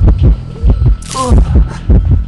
うっ